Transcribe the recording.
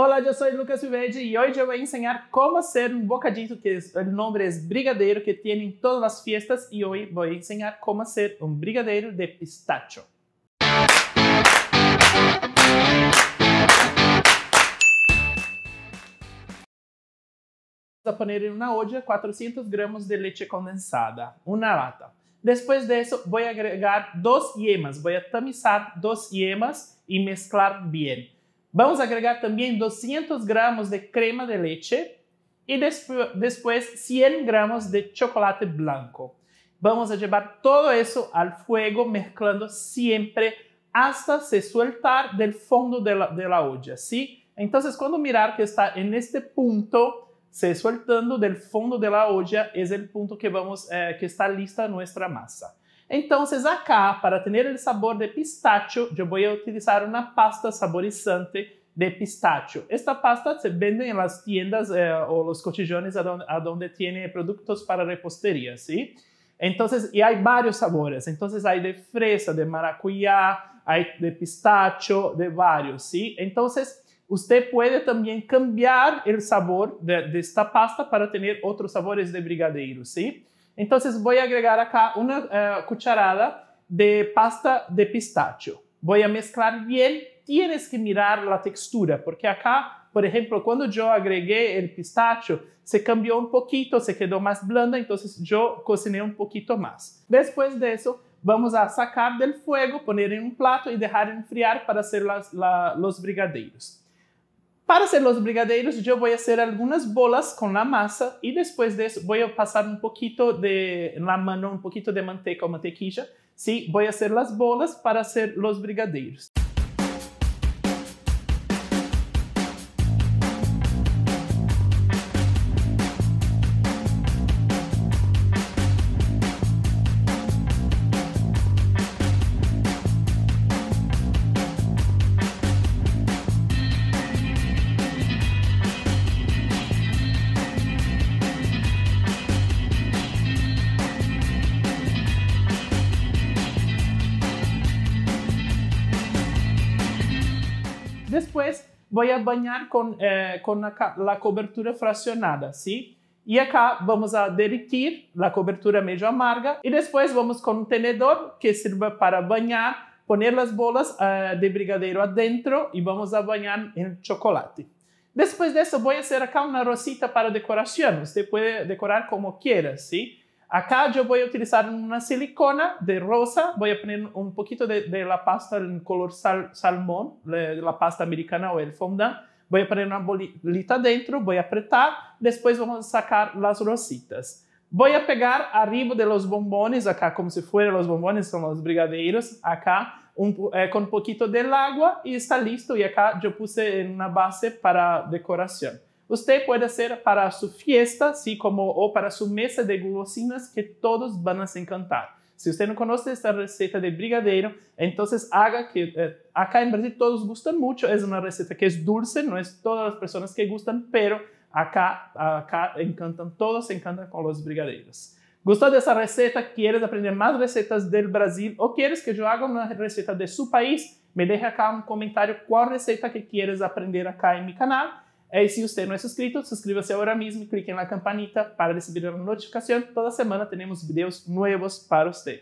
Hola, yo soy Lucas Vivede y hoy yo voy a enseñar cómo hacer un bocadito que el nombre es brigadeiro que tienen todas las fiestas y hoy voy a enseñar cómo hacer un brigadeiro de pistacho. Vamos a poner en una olla 400 gramos de leche condensada, una lata. Después de eso voy a agregar dos yemas, voy a tamizar dos yemas y mezclar bien. Vamos a agregar también 200 gramos de crema de leche y después 100 gramos de chocolate blanco. Vamos a llevar todo eso al fuego mezclando siempre hasta se sueltar del fondo de la, olla, ¿sí? Entonces cuando mirar que está en este punto, se sueltando del fondo de la olla, es el punto que, vamos, eh, que está lista nuestra masa. Entonces acá, para tener el sabor de pistacho, voy a utilizar una pasta saborizante de pistacho. Esta pasta se vende en las tiendas eh, o los cochillones a donde, para repostería, ¿sí? Entonces, y hay varios sabores. Entonces hay de fresa, de maracuyá, hay de pistacho, de varios, ¿sí? Entonces, usted puede también cambiar el sabor de, de esta pasta para tener otros sabores de brigadeiro, ¿sí? Entonces voy a agregar acá una eh, cucharada de pasta de pistacho. Voy a mezclar bien. Tienes que mirar la textura, porque acá, por ejemplo, cuando yo agregué el pistacho, se cambió un poquito, se quedó más blanda, entonces yo cociné un poquito más. Después de eso, vamos a sacar del fuego, poner en un plato y dejar enfriar para hacer los brigadeiros. Para hacer los brigadeiros, yo voy a hacer algunas bolas con la masa y después de eso voy a pasar un poquito de la mano, un poquito de manteca o mantequilla. Sí, voy a hacer las bolas para hacer los brigadeiros. Después voy a bañar con, eh, con cobertura fraccionada, ¿sí? Y acá vamos a derretir la cobertura medio amarga y después vamos con un tenedor que sirve para bañar, poner las bolas eh, de brigadeiro adentro y vamos a bañar en chocolate. Después de eso voy a hacer acá una rosita para decoración. Usted puede decorar como quiera, ¿sí? Acá yo voy a utilizar una silicona de rosa, voy a poner un poquito de, de la pasta en color sal, salmón, de la pasta americana o el fondant. Voy a poner una bolita dentro, voy a apretar, después vamos a sacar las rositas. Voy a pegar arriba de los bombones, acá como si fueran los bombones, son los brigadeiros, acá un, eh, con un poquito del agua y está listo. Y acá yo puse en una base para decoración. Usted puede hacer para su fiesta, así como o para su mesa de golosinas que todos a se encantar. Si usted no conoce esta receta de brigadeiro, entonces haga que eh, acá en Brasil todos gustan mucho. Es una receta que es dulce, no es todas las personas que gustan, pero acá, acá encantan, todos se encantan con los brigadeiros. ¿Gustó de esa receta? ¿Quieres aprender más recetas del Brasil o quieres que yo haga una receta de su país? Me deja acá un comentario cuál receta que quieres aprender acá en mi canal y si usted no es suscrito, suscríbase ahora mismo y clique en la campanita para recibir una notificación. Toda semana tenemos videos nuevos para usted.